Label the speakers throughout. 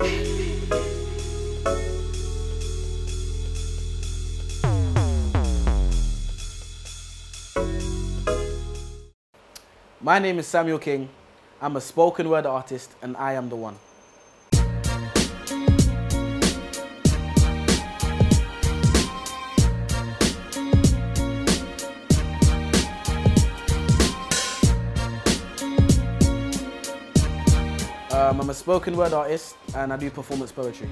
Speaker 1: My name is Samuel King. I'm a spoken word artist and I am the one. Um, I'm a spoken word artist and I do performance poetry.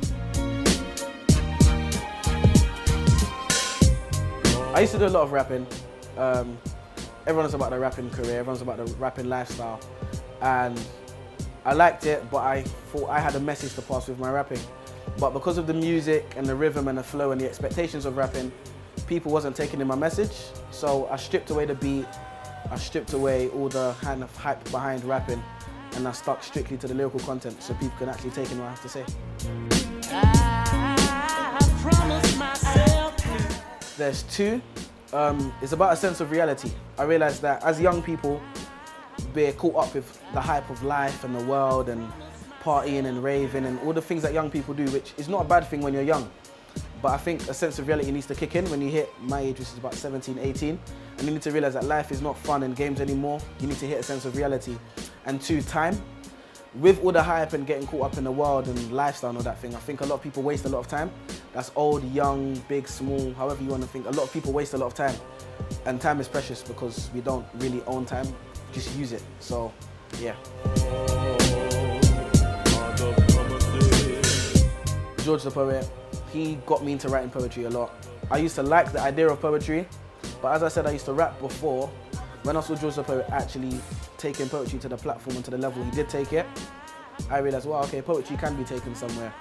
Speaker 1: I used to do a lot of rapping. Um, everyone's about the rapping career, everyone's about the rapping lifestyle. And I liked it, but I thought I had a message to pass with my rapping. But because of the music and the rhythm and the flow and the expectations of rapping, people wasn't taking in my message. So I stripped away the beat, I stripped away all the kind of hype behind rapping, and I stuck strictly to the lyrical content so people can actually take in what I have to say. There's two. Um, it's about a sense of reality. I realized that as young people, we're caught up with the hype of life and the world and partying and raving and all the things that young people do, which is not a bad thing when you're young. But I think a sense of reality needs to kick in when you hit my age, which is about 17, 18. And you need to realize that life is not fun and games anymore. You need to hit a sense of reality. And two, time. With all the hype and getting caught up in the world and lifestyle and all that thing, I think a lot of people waste a lot of time. That's old, young, big, small, however you want to think. A lot of people waste a lot of time. And time is precious because we don't really own time. Just use it. So, yeah. George the Poet, he got me into writing poetry a lot. I used to like the idea of poetry, but as I said, I used to rap before. When I saw the Poet actually taking poetry to the platform and to the level he did take it, I realized, well, okay, poetry can be taken somewhere.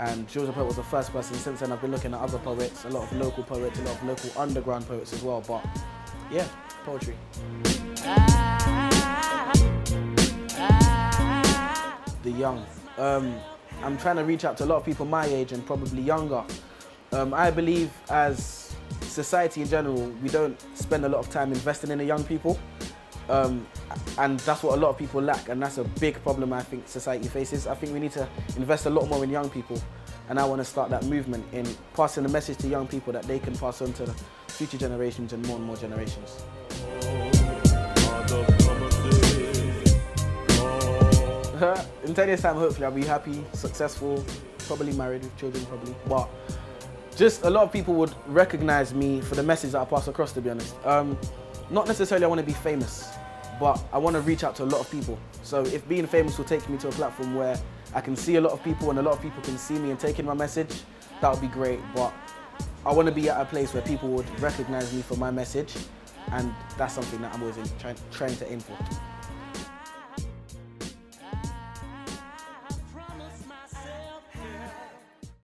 Speaker 1: And the Poet was the first person. Since then, I've been looking at other poets, a lot of local poets, a lot of local underground poets as well. But yeah, poetry. The young. Um, I'm trying to reach out to a lot of people my age and probably younger. Um, I believe as society in general, we don't spend a lot of time investing in the young people. Um, and that's what a lot of people lack, and that's a big problem I think society faces. I think we need to invest a lot more in young people, and I want to start that movement in passing the message to young people that they can pass on to future generations and more and more generations. In 10 years time, hopefully I'll be happy, successful, probably married with children, probably. But just a lot of people would recognize me for the message that I pass across, to be honest. Um, not necessarily I want to be famous, but I want to reach out to a lot of people. So if being famous will take me to a platform where I can see a lot of people and a lot of people can see me and take in my message, that would be great. But I want to be at a place where people would recognize me for my message, and that's something that I'm always trying, trying to aim for.